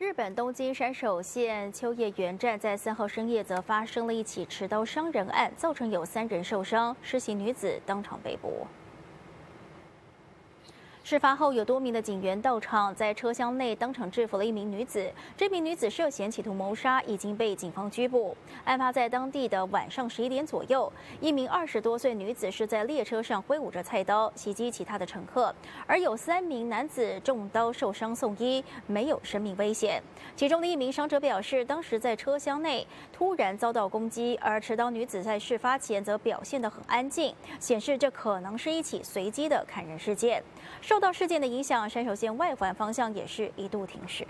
日本东京山手线秋叶原站在三号深夜则发生了一起持刀伤人案，造成有三人受伤，失行女子当场被捕。事发后，有多名的警员到场，在车厢内当场制服了一名女子。这名女子涉嫌企图谋杀，已经被警方拘捕。案发在当地的晚上十一点左右，一名二十多岁女子是在列车上挥舞着菜刀袭击其他的乘客，而有三名男子中刀受伤送医，没有生命危险。其中的一名伤者表示，当时在车厢内突然遭到攻击，而持刀女子在事发前则表现得很安静，显示这可能是一起随机的砍人事件。受受到事件的影响，山手线外环方向也是一度停驶。